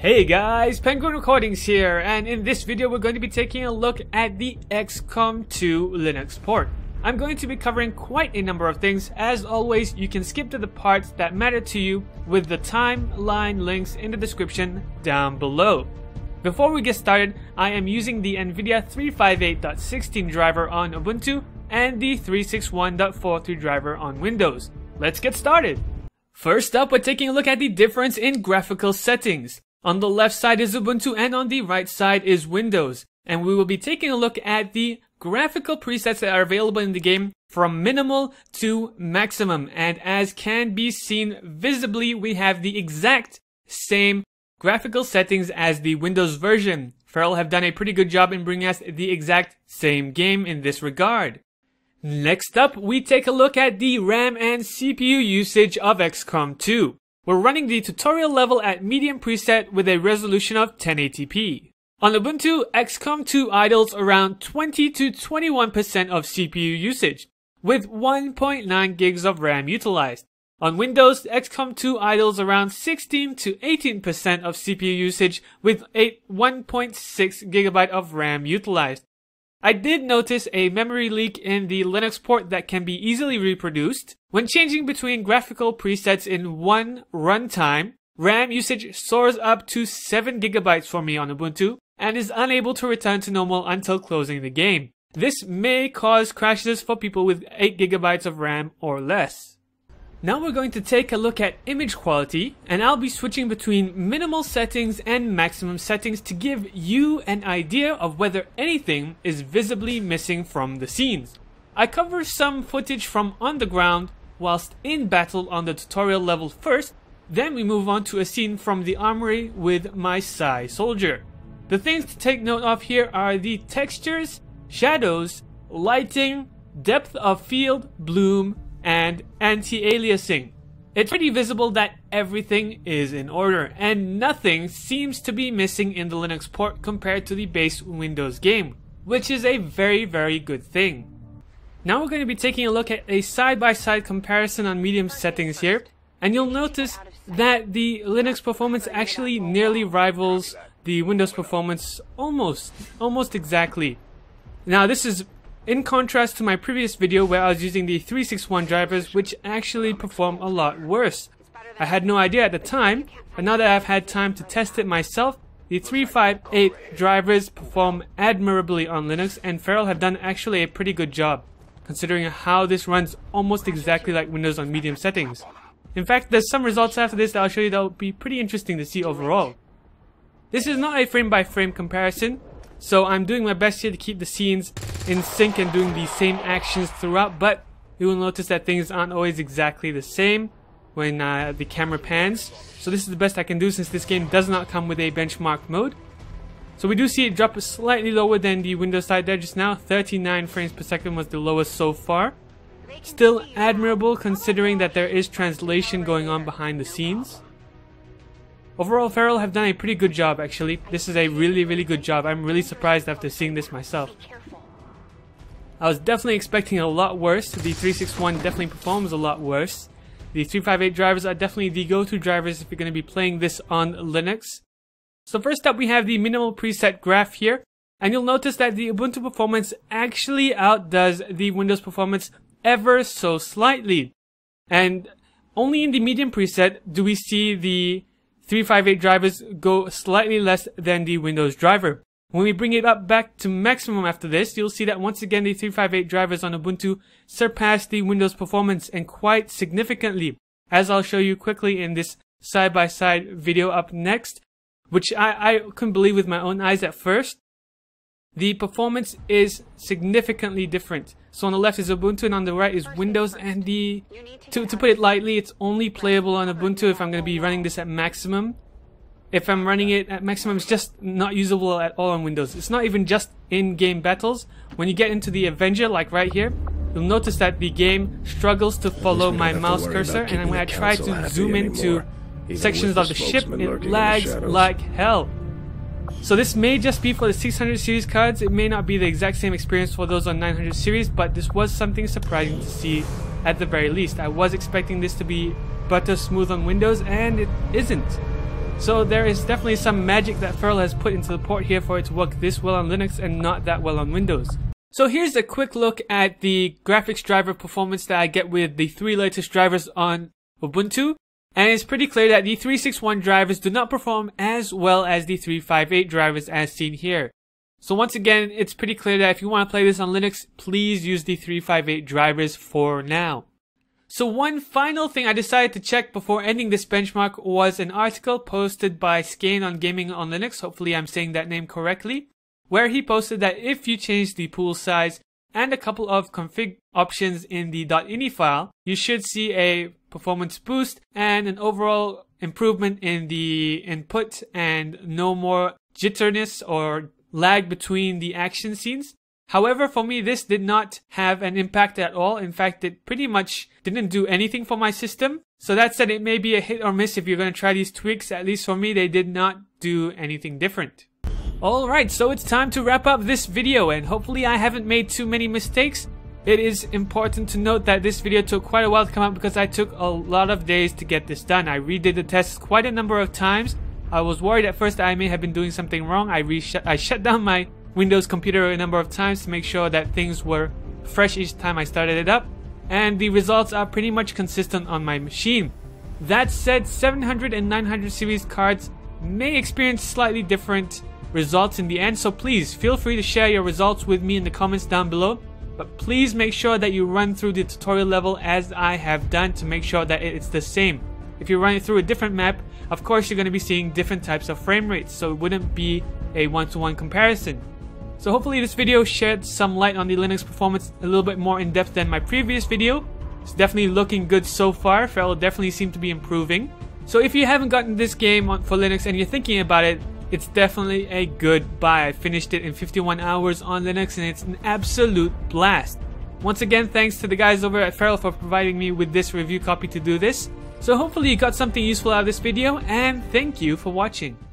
Hey guys, Penguin Recordings here, and in this video we're going to be taking a look at the XCOM 2 Linux port. I'm going to be covering quite a number of things. As always, you can skip to the parts that matter to you with the timeline links in the description down below. Before we get started, I am using the NVIDIA 358.16 driver on Ubuntu and the 361.43 driver on Windows. Let's get started! First up, we're taking a look at the difference in graphical settings. On the left side is Ubuntu and on the right side is Windows. And we will be taking a look at the graphical presets that are available in the game from minimal to maximum. And as can be seen visibly, we have the exact same graphical settings as the Windows version. Feral have done a pretty good job in bringing us the exact same game in this regard. Next up, we take a look at the RAM and CPU usage of XCOM 2. We're running the tutorial level at medium preset with a resolution of 1080p. On Ubuntu, XCOM 2 idles around 20 to 21% of CPU usage, with 1.9 gigs of RAM utilized. On Windows, XCOM 2 idles around 16 to 18% of CPU usage with a 1.6 gigabyte of RAM utilized. I did notice a memory leak in the Linux port that can be easily reproduced. When changing between graphical presets in one runtime, RAM usage soars up to 7 gigabytes for me on Ubuntu and is unable to return to normal until closing the game. This may cause crashes for people with 8 gigabytes of RAM or less. Now we're going to take a look at image quality and I'll be switching between minimal settings and maximum settings to give you an idea of whether anything is visibly missing from the scenes. I cover some footage from on the ground whilst in battle on the tutorial level first, then we move on to a scene from the armory with my Psi soldier. The things to take note of here are the textures, shadows, lighting, depth of field, bloom, and anti-aliasing. It's pretty visible that everything is in order and nothing seems to be missing in the Linux port compared to the base Windows game, which is a very very good thing. Now we're going to be taking a look at a side-by-side -side comparison on medium settings here and you'll notice that the Linux performance actually nearly rivals the Windows performance almost almost exactly. Now this is in contrast to my previous video where I was using the 361 drivers which actually perform a lot worse. I had no idea at the time, but now that I've had time to test it myself, the 358 drivers perform admirably on Linux and Feral have done actually a pretty good job, considering how this runs almost exactly like Windows on medium settings. In fact, there's some results after this that I'll show you that will be pretty interesting to see overall. This is not a frame by frame comparison, so I'm doing my best here to keep the scenes in sync and doing the same actions throughout, but you will notice that things aren't always exactly the same when uh, the camera pans. So this is the best I can do since this game does not come with a benchmark mode. So we do see it drop slightly lower than the Windows side there just now. 39 frames per second was the lowest so far. Still admirable considering that there is translation going on behind the scenes. Overall, Feral have done a pretty good job actually. This is a really, really good job. I'm really surprised after seeing this myself. I was definitely expecting a lot worse. The 361 definitely performs a lot worse. The 358 drivers are definitely the go-to drivers if you're going to be playing this on Linux. So first up we have the minimal preset graph here. And you'll notice that the Ubuntu performance actually outdoes the Windows performance ever so slightly. And only in the medium preset do we see the 358 drivers go slightly less than the Windows driver. When we bring it up back to maximum after this, you'll see that once again the 358 drivers on Ubuntu surpass the Windows performance and quite significantly, as I'll show you quickly in this side-by-side -side video up next, which I, I couldn't believe with my own eyes at first the performance is significantly different. So on the left is Ubuntu and on the right is Windows and the, to, to put it lightly, it's only playable on Ubuntu if I'm going to be running this at maximum. If I'm running it at maximum, it's just not usable at all on Windows. It's not even just in-game battles. When you get into the Avenger, like right here, you'll notice that the game struggles to follow my mouse cursor and when I try to zoom into sections of the ship, it lags like hell. So this may just be for the 600 series cards, it may not be the exact same experience for those on 900 series, but this was something surprising to see at the very least. I was expecting this to be butter smooth on Windows, and it isn't. So there is definitely some magic that Feral has put into the port here for it to work this well on Linux and not that well on Windows. So here's a quick look at the graphics driver performance that I get with the three latest drivers on Ubuntu. And it's pretty clear that the 361 drivers do not perform as well as the 358 drivers as seen here. So once again, it's pretty clear that if you want to play this on Linux, please use the 358 drivers for now. So one final thing I decided to check before ending this benchmark was an article posted by Scaine on Gaming on Linux, hopefully I'm saying that name correctly, where he posted that if you change the pool size and a couple of config options in the .ini file, you should see a performance boost and an overall improvement in the input and no more jitterness or lag between the action scenes. However, for me, this did not have an impact at all. In fact, it pretty much didn't do anything for my system. So that said, it may be a hit or miss if you're going to try these tweaks. At least for me, they did not do anything different. Alright, so it's time to wrap up this video and hopefully I haven't made too many mistakes. It is important to note that this video took quite a while to come out because I took a lot of days to get this done. I redid the tests quite a number of times. I was worried at first I may have been doing something wrong. I, I shut down my Windows computer a number of times to make sure that things were fresh each time I started it up, and the results are pretty much consistent on my machine. That said, 700 and 900 series cards may experience slightly different results in the end, so please feel free to share your results with me in the comments down below. But please make sure that you run through the tutorial level as I have done to make sure that it's the same. If you're running through a different map, of course you're going to be seeing different types of frame rates, so it wouldn't be a one-to-one -one comparison. So hopefully this video shed some light on the Linux performance a little bit more in depth than my previous video. It's definitely looking good so far, Feral definitely seemed to be improving. So if you haven't gotten this game for Linux and you're thinking about it, it's definitely a good buy. I finished it in 51 hours on Linux and it's an absolute blast. Once again, thanks to the guys over at Feral for providing me with this review copy to do this. So hopefully you got something useful out of this video and thank you for watching.